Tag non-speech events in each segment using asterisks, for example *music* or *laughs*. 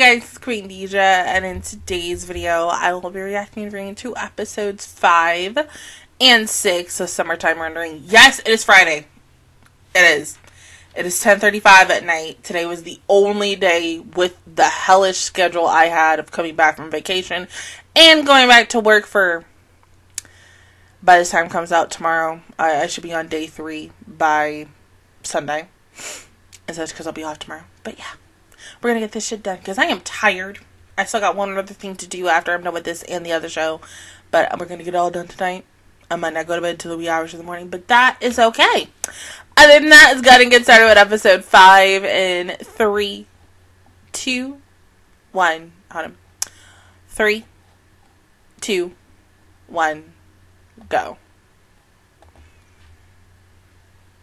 guys, it's Queendija, and in today's video, I will be reacting to episodes 5 and 6 of Summertime Rendering. Yes, it is Friday. It is. It is 10.35 at night. Today was the only day with the hellish schedule I had of coming back from vacation and going back to work for... By this time comes out tomorrow, I, I should be on day 3 by Sunday. And so it's because I'll be off tomorrow. But yeah we're gonna get this shit done because I am tired. I still got one other thing to do after I'm done with this and the other show, but we're gonna get it all done tonight. I might not go to bed until the wee hours of the morning, but that is okay. Other than that, let's go and get started with episode five in three, two, one. Hold on. Three, two, one, go.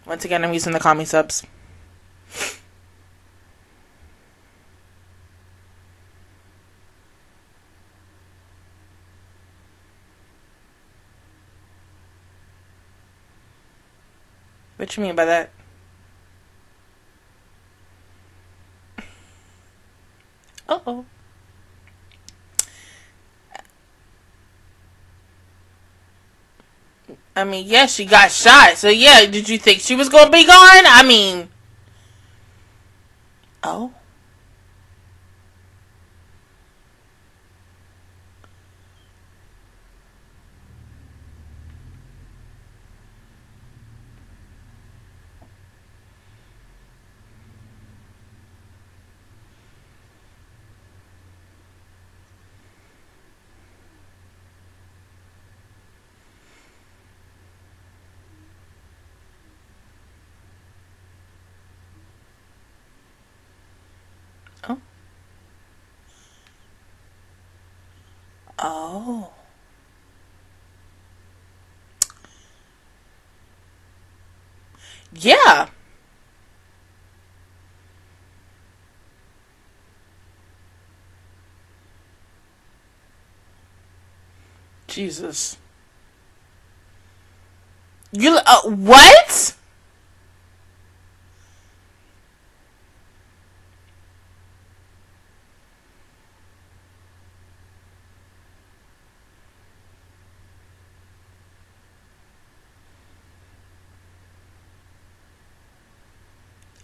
Once again, I'm using the commie subs. What you mean by that? Uh oh. I mean, yes, yeah, she got shot. So yeah, did you think she was gonna be gone? I mean, oh. Oh. Yeah. Jesus. You uh, what?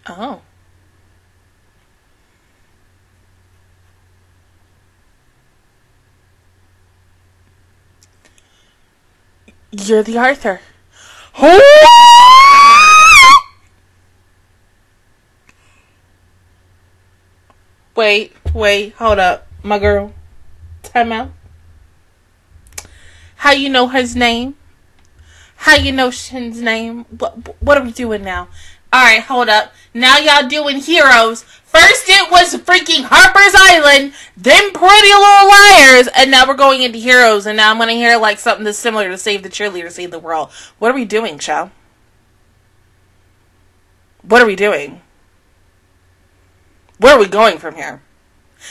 Oh. You're the author. Wait, wait, hold up. My girl. Time out. How you know his name? How you know Shin's name? What what are we doing now? Alright, hold up. Now y'all doing heroes. First it was freaking Harper's Island, then Pretty Little Liars, and now we're going into heroes, and now I'm gonna hear like something that's similar to Save the Cheerleader, Save the World. What are we doing, show? What are we doing? Where are we going from here?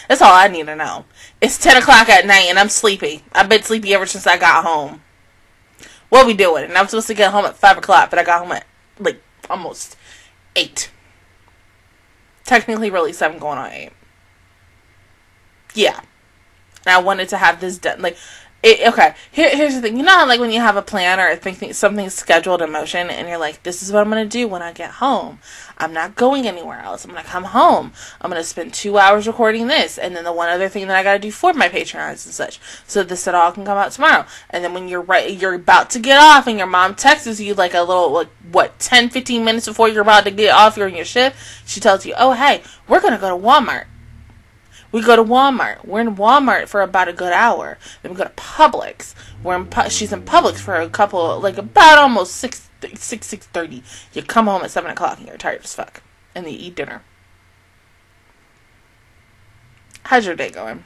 That's all I need to know. It's 10 o'clock at night and I'm sleepy. I've been sleepy ever since I got home. What are we doing? And I'm supposed to get home at 5 o'clock, but I got home at like almost eight. Technically, really seven going on eight. Yeah. And I wanted to have this done. Like, it, okay, Here, here's the thing. You know how, like, when you have a plan or think something's scheduled in motion and you're like, this is what I'm going to do when I get home. I'm not going anywhere else. I'm going to come home. I'm going to spend two hours recording this. And then the one other thing that I got to do for my Patreons and such. So this at all can come out tomorrow. And then when you're right, you're about to get off and your mom texts you like a little, like, what, 10, 15 minutes before you're about to get off your, your shift, she tells you, oh, hey, we're going to go to Walmart. We go to Walmart. We're in Walmart for about a good hour. Then we go to Publix. We're in Pu- she's in Publix for a couple, like about almost six six six thirty. You come home at seven o'clock and you're tired as fuck, and you eat dinner. How's your day going?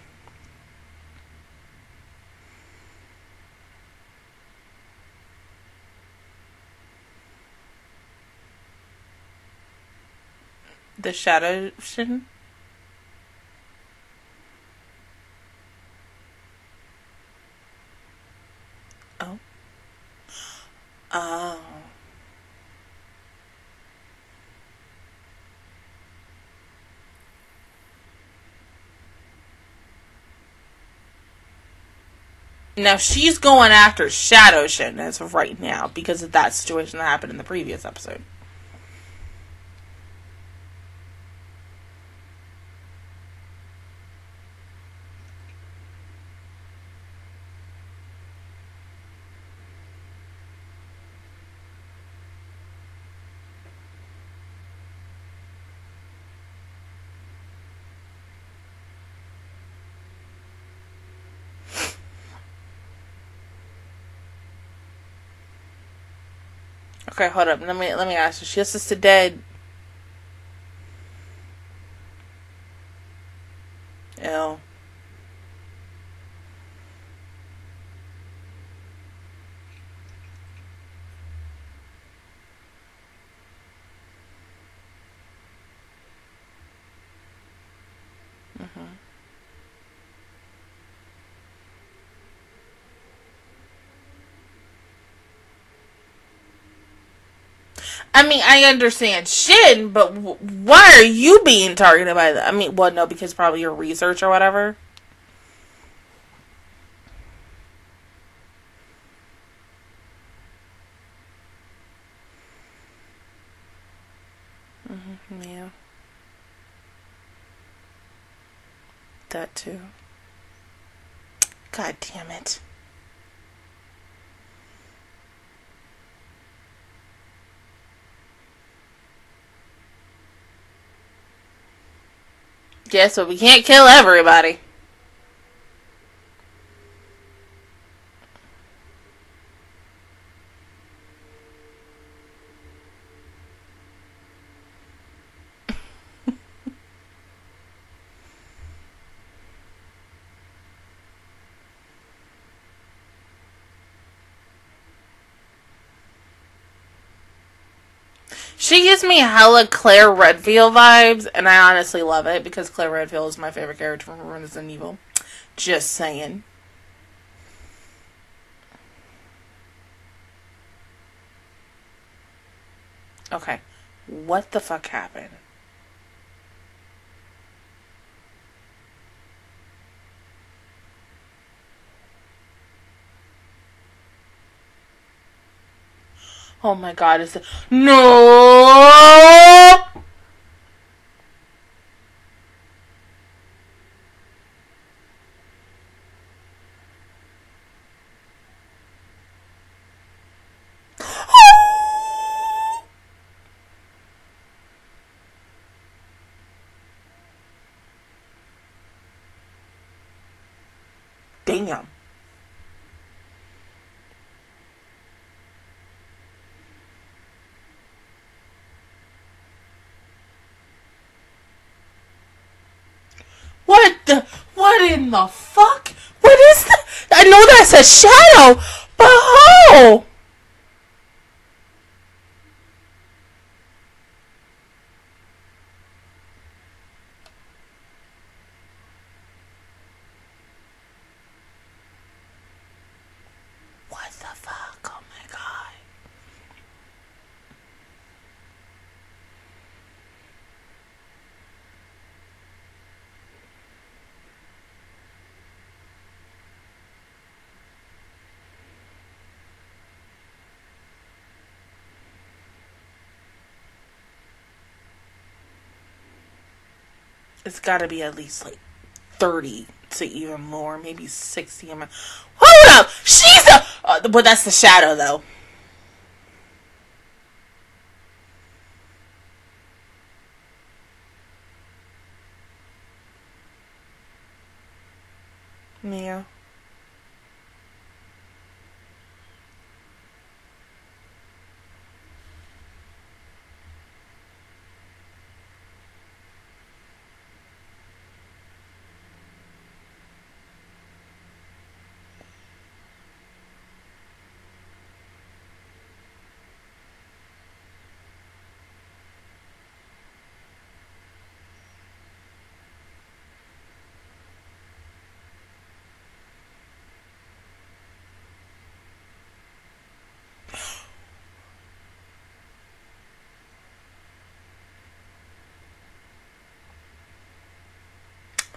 The shadow shin? Oh. Oh. Now she's going after Shadow Shin as of right now because of that situation that happened in the previous episode. Okay, hold up. Let me let me ask you. She assisted dead. I mean, I understand Shin, but why are you being targeted by that? I mean, well, no, because probably your research or whatever. Mm-hmm, yeah. That too. God damn it. Yes, but we can't kill everybody. She gives me hella Claire Redfield vibes, and I honestly love it because Claire Redfield is my favorite character from Resident Evil. Just saying. Okay. What the fuck happened? Oh my god, is it No Damn. What the? What the fuck? What is that? I know that's a shadow, but how? What the fuck? Oh my god. It's got to be at least like 30 to even more, maybe 60. Hold up! She's the. Uh, but that's the shadow, though.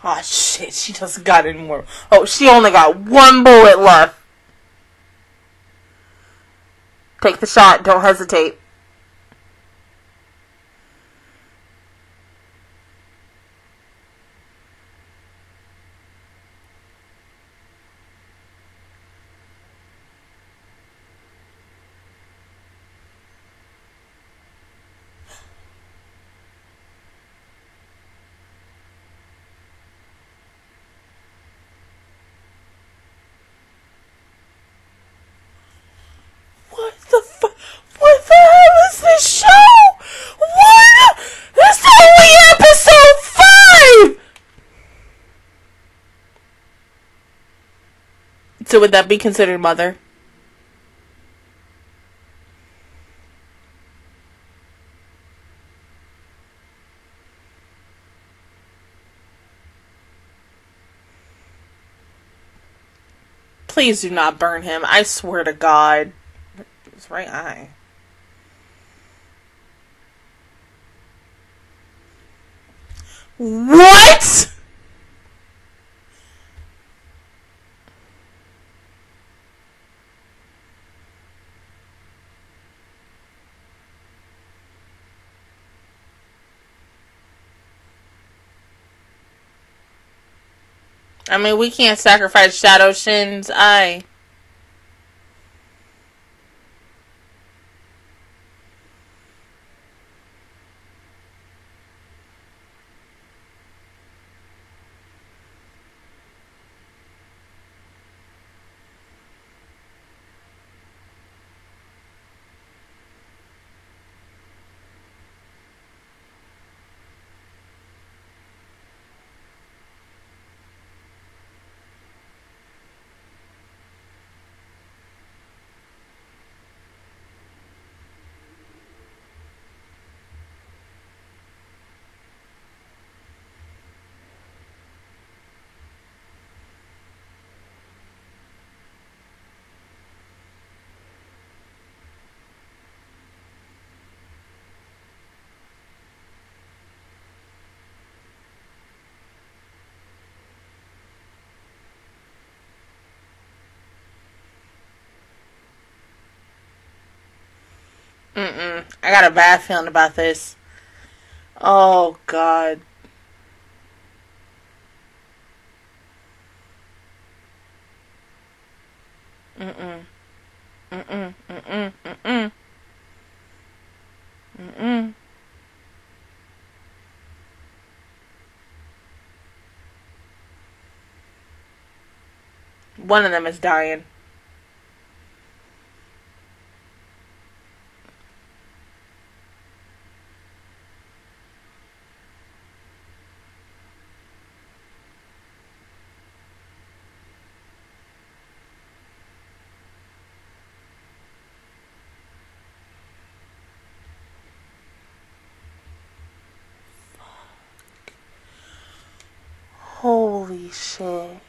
Oh shit, she doesn't got any more. Oh, she only got one bullet left. Take the shot, don't hesitate. What the fu- What the hell is this show? What? This only episode five. So would that be considered mother? Please do not burn him. I swear to God. His right eye. What? I mean, we can't sacrifice Shadow Shin's eye. Mm-mm. I got a bad feeling about this. Oh, God. Mm-mm. Mm-mm. Mm-mm. Mm-mm. Mm-mm. One of them is dying. Holy shit.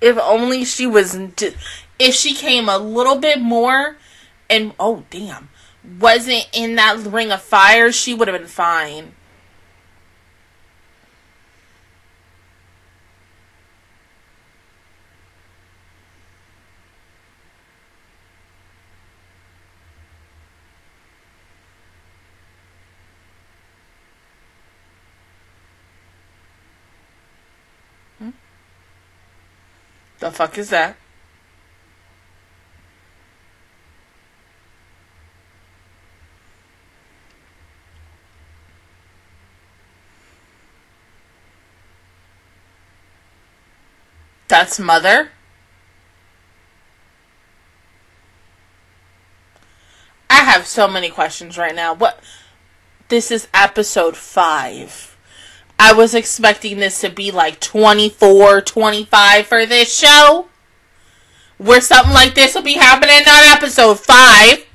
If only she was. If she came a little bit more and. Oh, damn. Wasn't in that ring of fire, she would have been fine. Fuck is that? That's mother? I have so many questions right now. What? This is episode 5. I was expecting this to be like 24, 25 for this show. Where something like this will be happening on episode 5.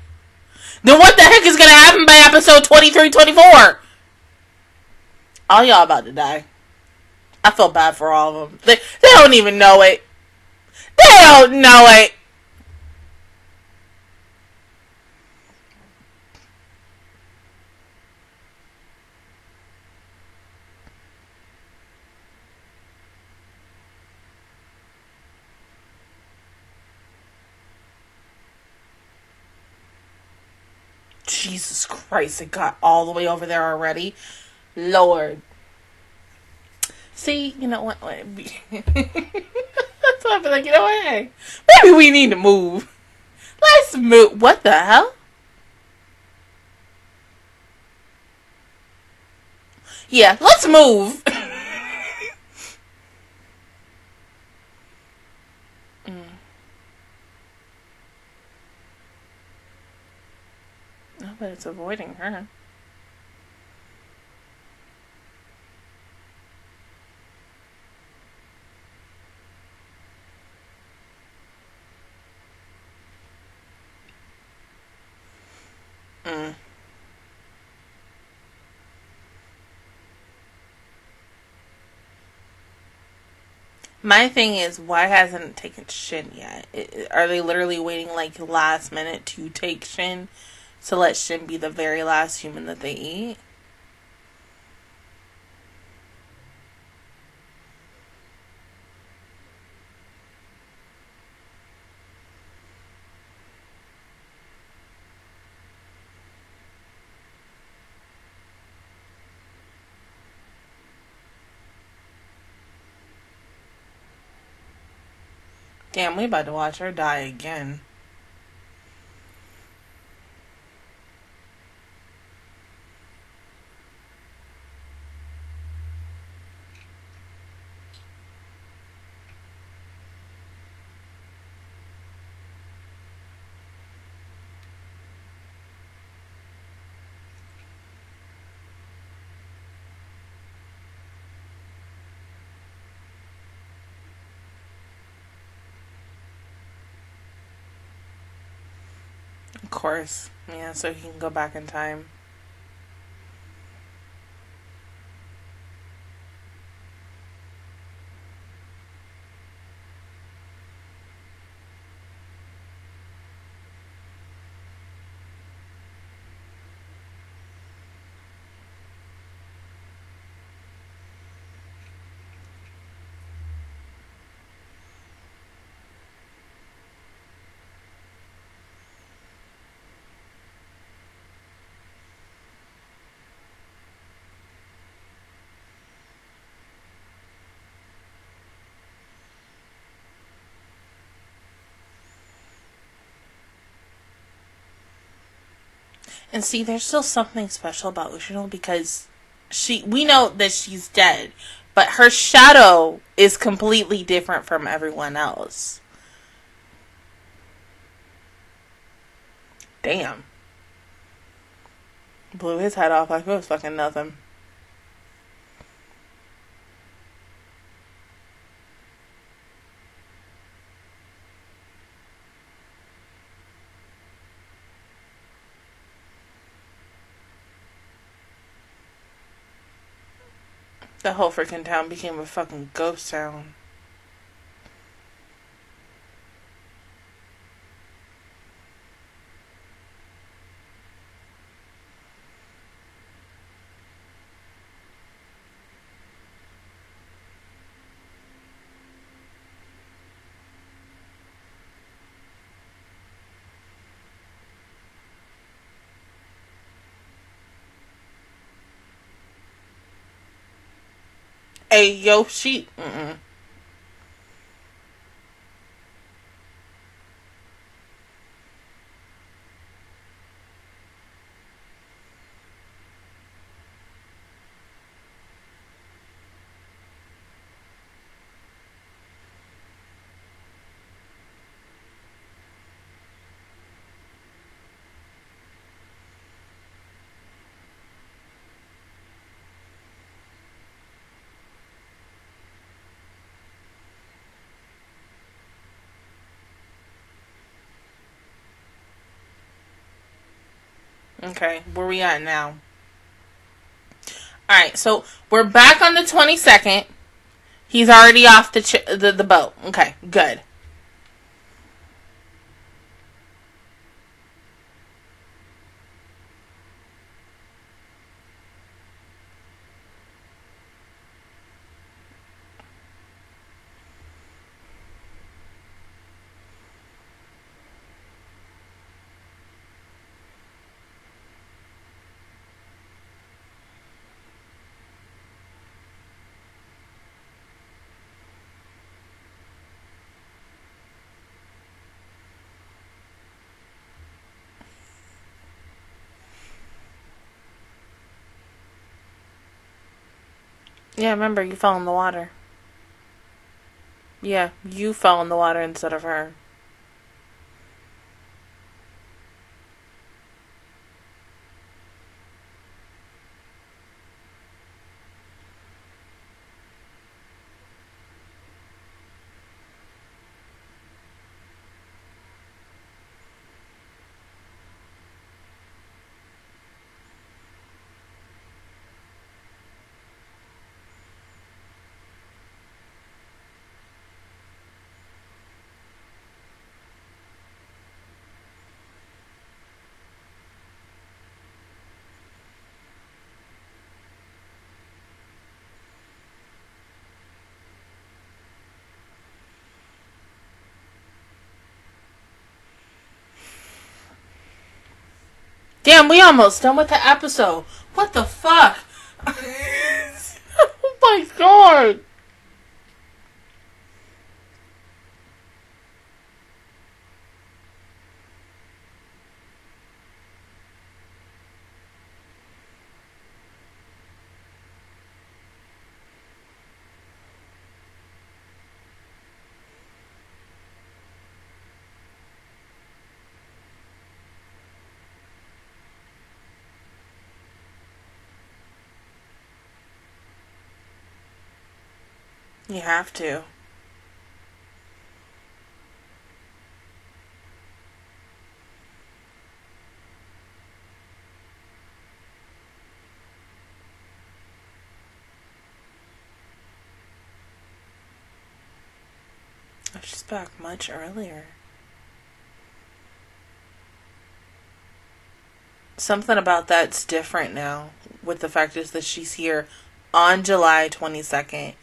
Then what the heck is going to happen by episode 23, 24? All y'all about to die. I feel bad for all of them. They, they don't even know it. They don't know it. Jesus Christ, it got all the way over there already. Lord. See, you know what? *laughs* That's why I'm like, you know what? Maybe we need to move. Let's move. What the hell? Yeah, let's move. *laughs* mm. Oh, but it's avoiding her. Mm. My thing is, why hasn't it taken Shin yet? Are they literally waiting like last minute to take Shin to let Shin be the very last human that they eat? Damn, we about to watch her die again. Of course. Yeah, so he can go back in time. And see, there's still something special about Ushio because she we know that she's dead, but her shadow is completely different from everyone else. Damn. Blew his head off like it was fucking nothing. The whole freaking town became a fucking ghost town. A Yoshi. Mm-mm. Okay, where we at now? Alright, so we're back on the 22nd. He's already off the the the boat. Okay, good. Yeah, remember you fell in the water. Yeah, you fell in the water instead of her. Damn, we almost done with the episode. What the fuck? *laughs* oh my god. You have to. She's back much earlier. Something about that's different now with the fact is that she's here on July 22nd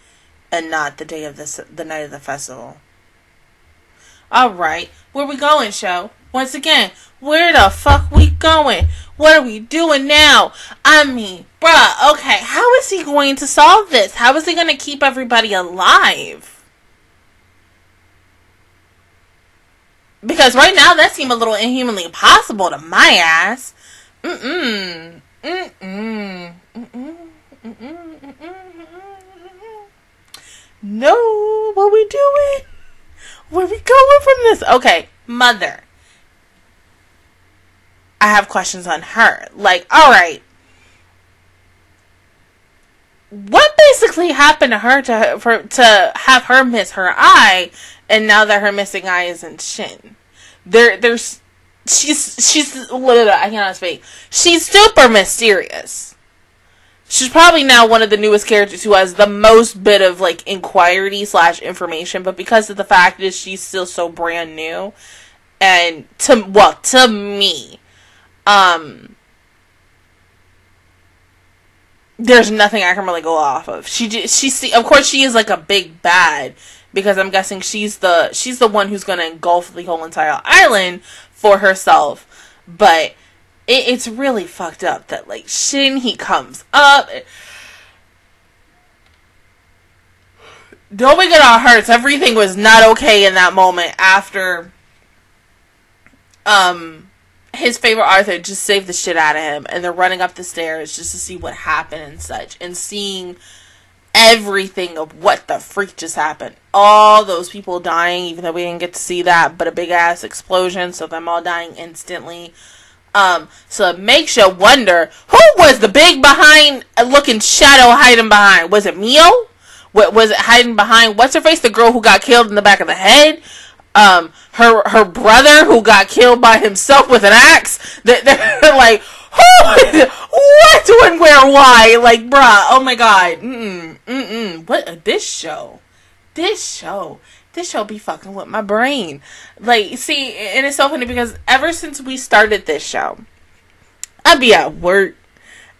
and not the day of the the night of the festival. All right, where we going, show? Once again, where the fuck we going? What are we doing now? I mean, bruh, okay, how is he going to solve this? How is he going to keep everybody alive? Because right now that seems a little inhumanly impossible to my ass. Mm-mm. Mm-mm. Mm-mm. Mm-mm. Mm-mm. No, what we doing? Where we going from this? Okay, mother. I have questions on her. Like, all right. What basically happened to her to for to have her miss her eye, and now that her missing eye is in Shin? There, there's she's she's I cannot speak. She's super mysterious she's probably now one of the newest characters who has the most bit of like inquiry slash information but because of the fact that she's still so brand new and to well to me um there's nothing i can really go off of. She she see of course she is like a big bad because i'm guessing she's the she's the one who's going to engulf the whole entire island for herself but it, it's really fucked up that like Shin he comes up. Don't we get our hurts. Everything was not okay in that moment after um his favorite author just saved the shit out of him and they're running up the stairs just to see what happened and such and seeing everything of what the freak just happened. All those people dying, even though we didn't get to see that, but a big ass explosion, so them all dying instantly. Um, so it makes you wonder who was the big behind uh, looking shadow hiding behind? Was it Mio? What was it hiding behind? What's her face? The girl who got killed in the back of the head. Um, her her brother who got killed by himself with an axe. They're, *laughs* they're like, who? what, when, where, why? Like, bruh, oh my god. Mm-mm, mm-mm. What, this show? This show. This show be fucking with my brain. Like, see, and it's so funny because ever since we started this show, I'd be at work.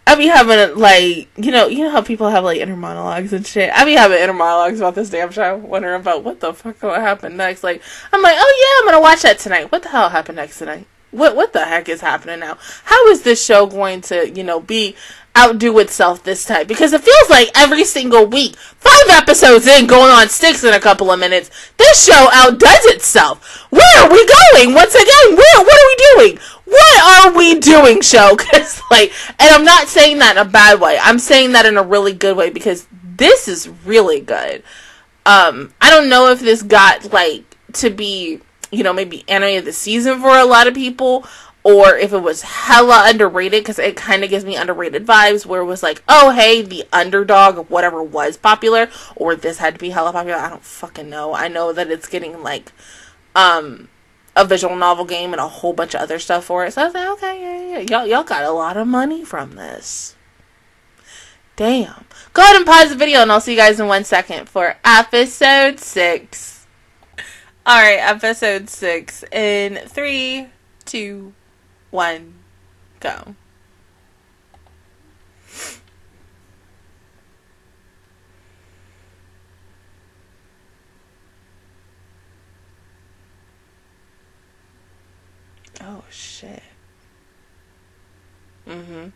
I'd be having like you know you know how people have like inner monologues and shit. I'd be having inner monologues about this damn show, wondering about what the fuck will happen next. Like I'm like, oh yeah, I'm gonna watch that tonight. What the hell happened next tonight? What what the heck is happening now? How is this show going to you know be outdo itself this time because it feels like every single week, five episodes in, going on six in a couple of minutes, this show outdoes itself. Where are we going? Once again, where what are we doing? What are we doing, show? *laughs* Because like, and I'm not saying that in a bad way. I'm saying that in a really good way because this is really good. Um, I don't know if this got like to be, you know, maybe anime of the season for a lot of people or if it was hella underrated because it kind of gives me underrated vibes where it was like oh hey the underdog of whatever was popular or this had to be hella popular i don't fucking know. I know that it's getting like um a visual novel game and a whole bunch of other stuff for it. So i was like okay yeah, yeah, y'all, y'all got a lot of money from this. Damn. Go ahead and pause the video and i'll see you guys in one second for episode six. All right episode six. In three two one, go. Oh shit. Mhm.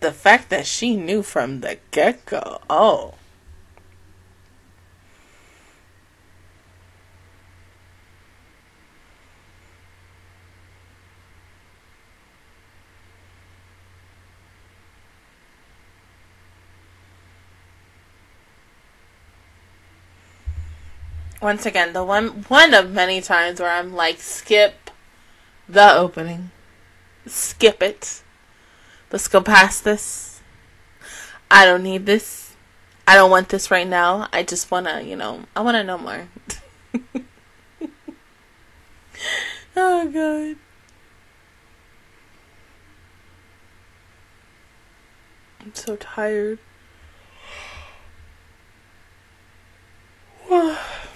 The fact that she knew from the get go. Oh. Once again, the one one of many times where I'm like, skip the opening. Skip it. Let's go past this. I don't need this. I don't want this right now. I just wanna, you know, I wanna know more. *laughs* oh god. I'm so tired. *sighs*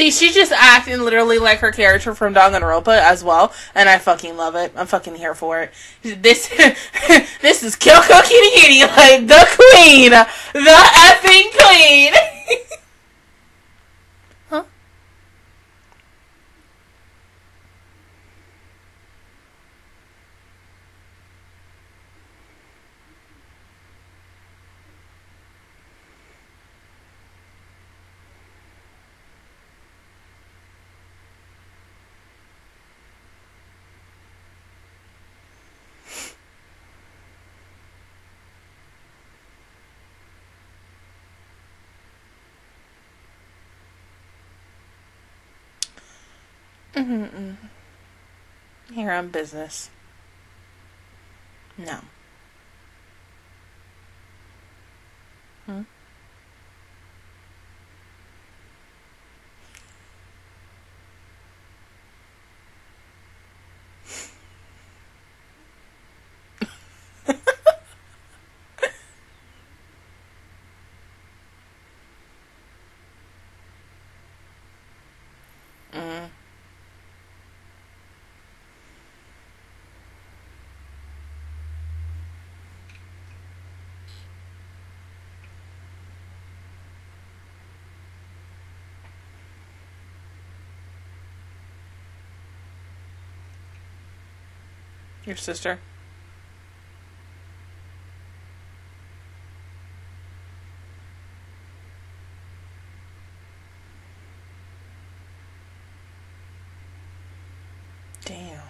See, she's just acting literally like her character from Danganronpa as well, and I fucking love it. I'm fucking here for it. This, *laughs* this is Kyoko Kirigiri like the queen, the effing queen. *laughs* Mm-mm. Here on business. No. Hmm? mm. Your sister? Damn.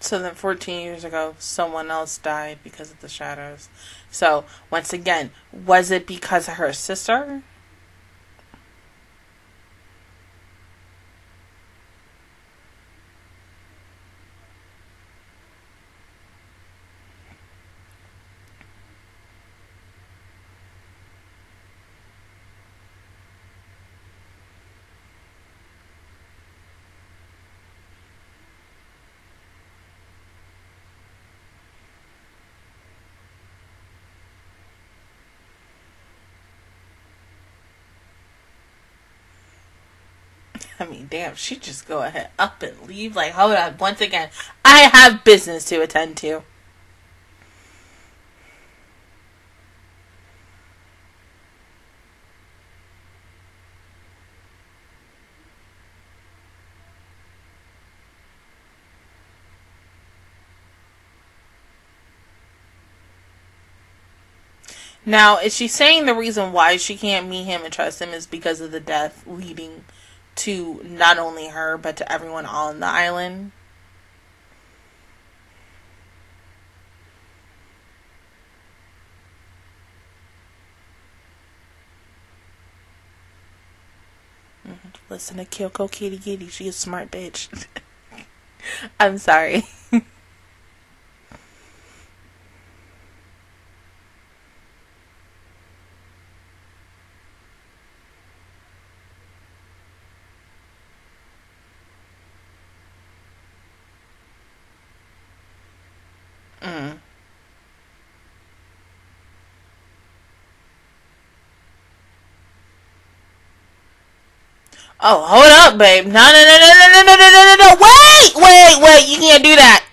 So then 14 years ago, someone else died because of the shadows. So, once again, was it because of her sister? I mean, damn, she just go ahead up and leave. Like, hold up. Once again, I have business to attend to. Now, is she saying the reason why she can't meet him and trust him is because of the death leading to not only her but to everyone on the island? Mm-hmm. Listen to Kyoko Kitty Kitty. She a smart bitch. *laughs* I'm sorry. *laughs* mm. Oh, hold up, babe. No, no, no, no, no, no, no, no, no, no. Wait, wait, wait. You can't do that.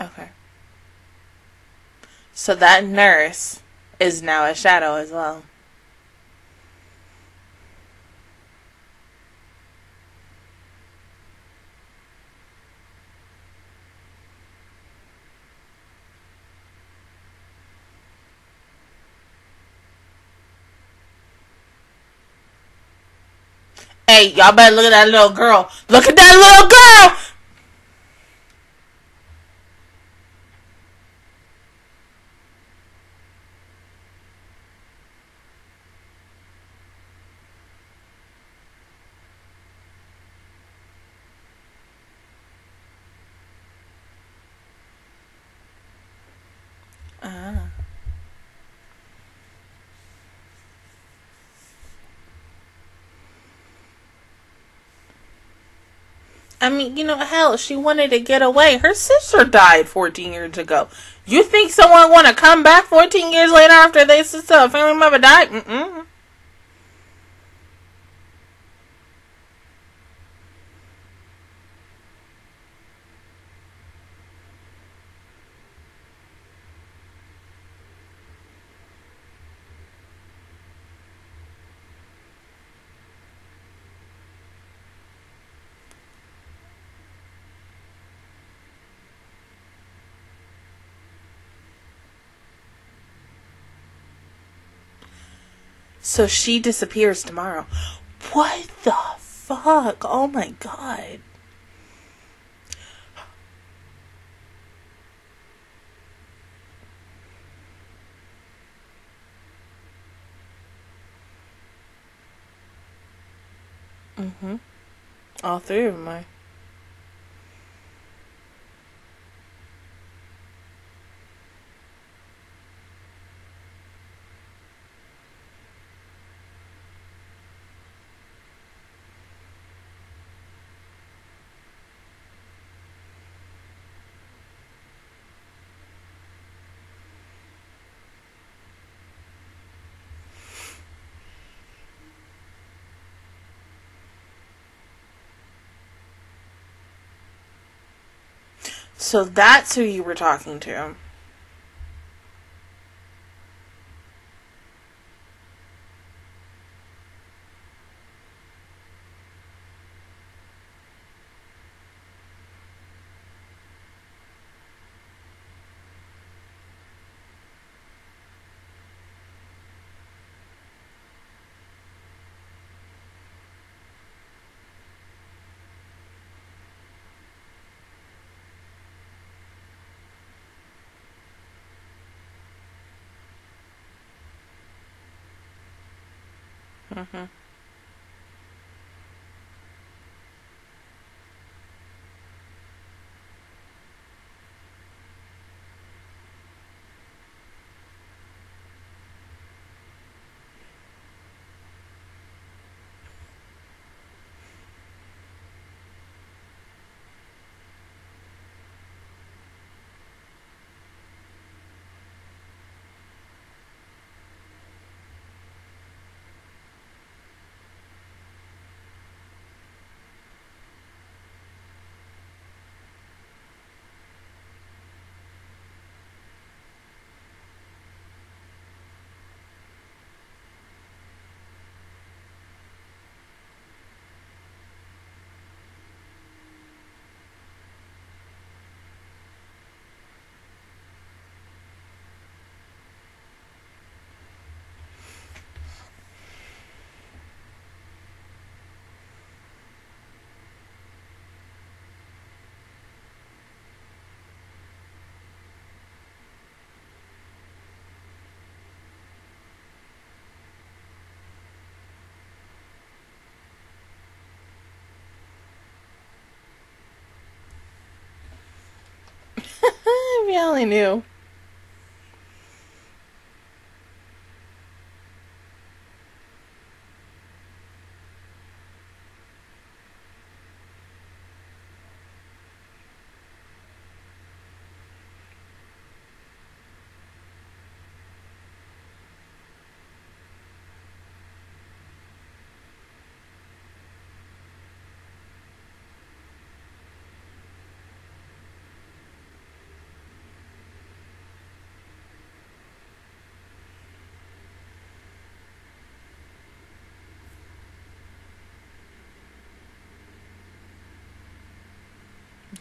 Okay. So that nurse is now a shadow as well. Hey, y'all better look at that little girl. Look at that little girl! I mean, you know, hell, she wanted to get away. Her sister died 14 years ago. You think someone want to come back 14 years later after their sister family member died? Mm-mm. So she disappears tomorrow. What the fuck? Oh my god. Mm-hmm. All three of them are. So that's who you were talking to. Mm-hmm. You only knew.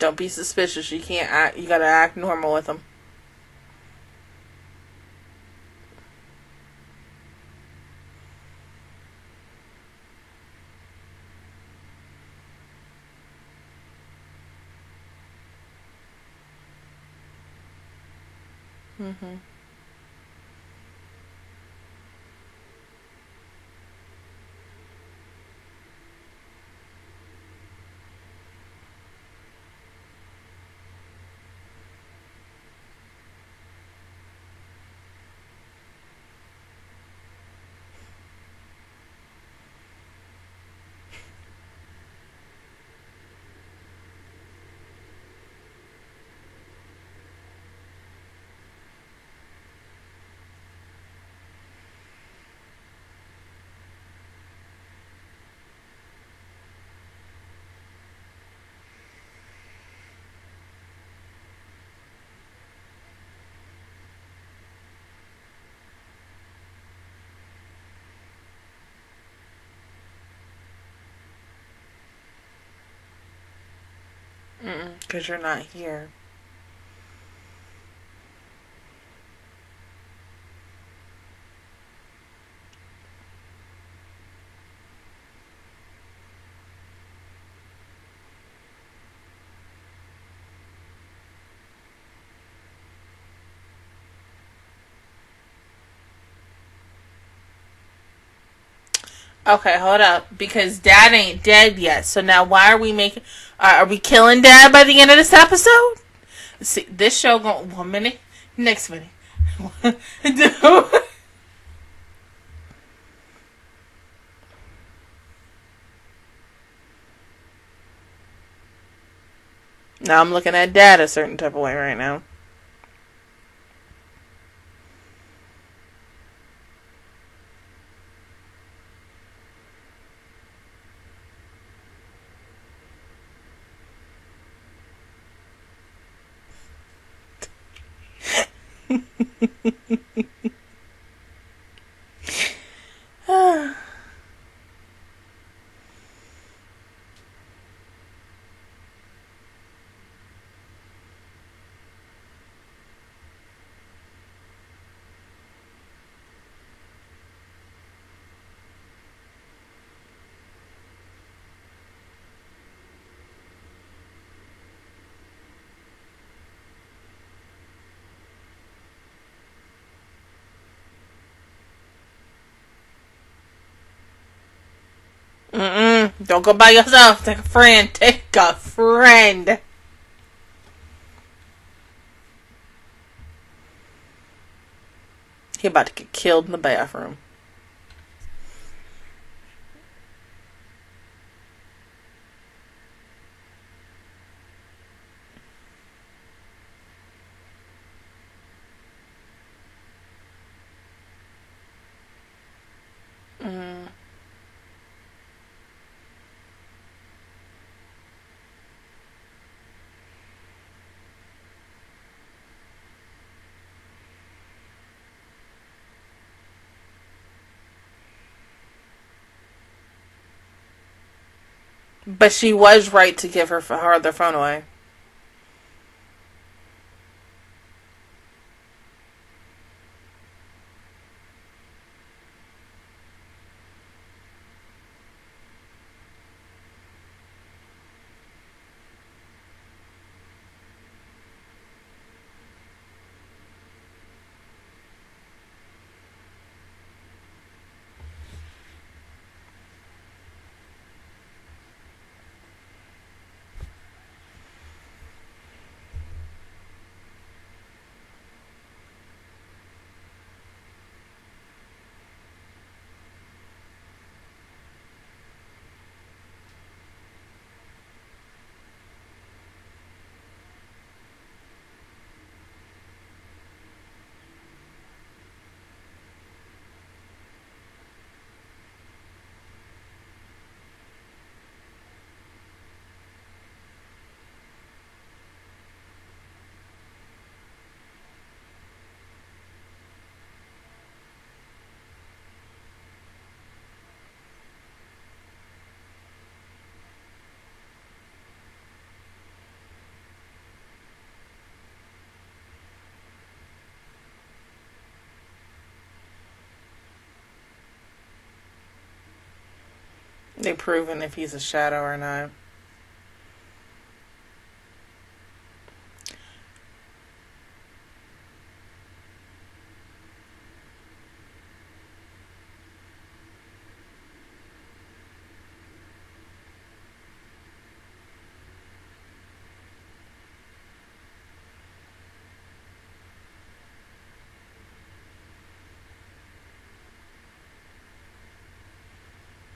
Don't be suspicious. You can't act. You gotta act normal with them. Mm-hmm. Because you're not here. Okay, hold up. Because dad ain't dead yet. So now why are we making. Uh, are we killing dad by the end of this episode? See, this show going. One minute. Next minute. *laughs* now I'm looking at dad a certain type of way right now. Don't go by yourself. Take a friend. *laughs* Take a friend. He about to get killed in the bathroom. But she was right to give her, her other phone away. They proven if he's a shadow or not.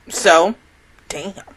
So, Damn.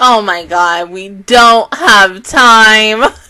Oh my god, we don't have time. *laughs*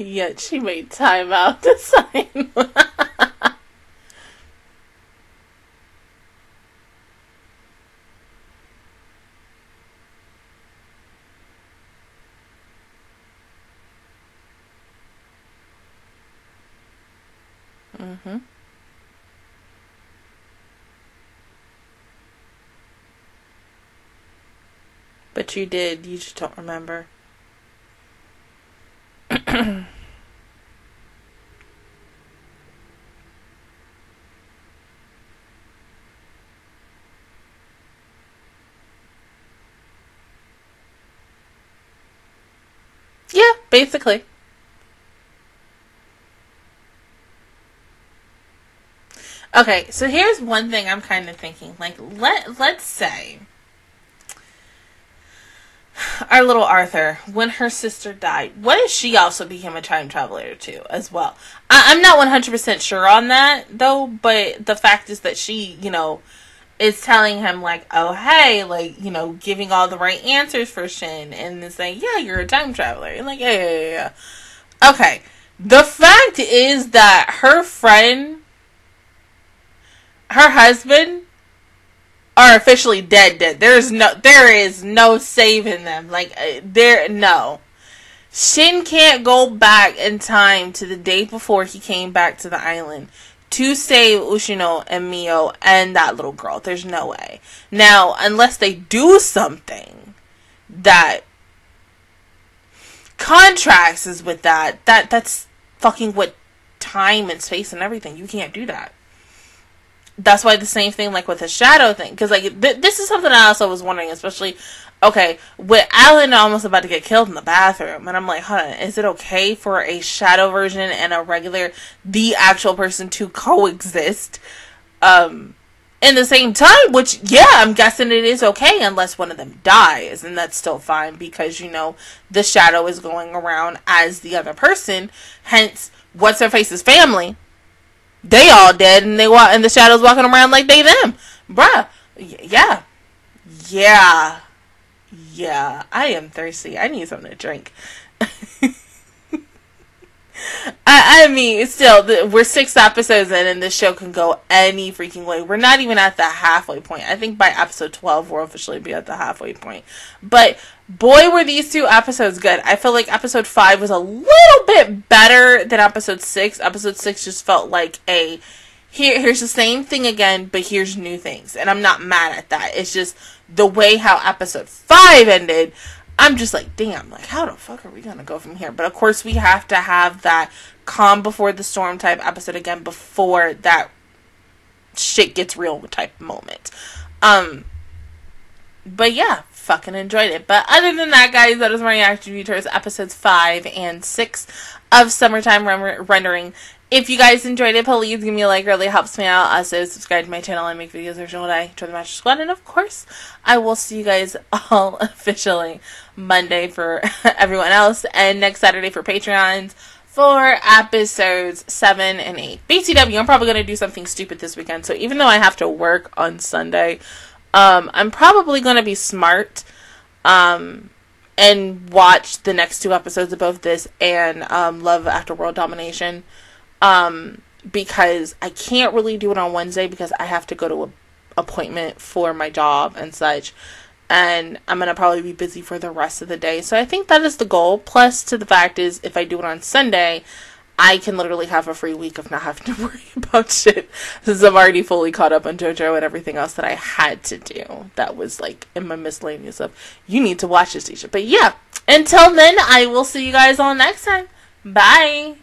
Yet she made time out to sign. mm-hmm. But you did, you just don't remember. *clears throat* yeah, basically. Okay, so here's one thing I'm kind of thinking. Like, let let's say our little author, when her sister died, what if she also became a time traveler too, as well? I, am not 100% sure on that, though, but the fact is that she, you know, is telling him, like, oh, hey, like, you know, giving all the right answers for Shin, and then saying, yeah, you're a time traveler. And like, yeah, yeah, yeah. yeah. Okay. The fact is that her friend, her husband, are officially dead dead. There is no there is no saving them. Like uh, there no. Shin can't go back in time to the day before he came back to the island to save Ushio and Mio and that little girl. There's no way. Now, unless they do something that contracts is with that, that that's fucking with time and space and everything. You can't do that that's why the same thing like with the shadow thing. Because like th- this is something i also was wondering especially okay with alan almost about to get killed in the bathroom and i'm like huh is it okay for a shadow version and a regular the actual person to coexist um in the same time? Which yeah i'm guessing it is okay unless one of them dies and that's still fine because you know the shadow is going around as the other person. Hence what's their face's family they all dead and they walk in the shadows walking around like they them. Bruh. Yeah. Yeah. Yeah. I am thirsty. I need something to drink. *laughs* I, I mean, still, the, we're six episodes in, and this show can go any freaking way. We're not even at the halfway point. I think by episode 12, we'll officially be at the halfway point. But boy, were these two episodes good. I feel like episode 5 was a little bit better than episode 6. Episode 6 just felt like a here here's the same thing again, but here's new things. And I'm not mad at that. It's just the way how episode 5 ended. I'm just like, damn, like how the fuck are we gonna go from here? But of course we have to have that calm before the storm type episode again before that shit gets real type moment. Um but yeah, fucking enjoyed it. But other than that, guys, that is my reaction to towards episodes 5 and 6 of Summertime Rendering. If you guys enjoyed it, please give me a like. Really helps me out. Also, subscribe to my channel. I make videos every single day. Join the Master Squad. And, of course, I will see you guys *laughs* all officially Monday for *laughs* everyone else and next Saturday for Patreons for episodes 7 and 8. BTW, I'm probably going to do something stupid this weekend. So even though I have to work on Sunday, um, I'm probably going to be smart um, and watch the next two episodes of both this and um, Love After World Domination um, because I can't really do it on Wednesday because I have to go to an appointment for my job and such. And I'm going to probably be busy for the rest of the day. So I think that is the goal. Plus, to the fact is, if I do it on Sunday, I can literally have a free week of not having to *laughs* worry about shit since I'm already fully caught up on JoJo and everything else that I had to do. That was like in my miscellaneous stuff. You need to watch this, Tisha. But yeah, until then, I will see you guys all next time. Bye.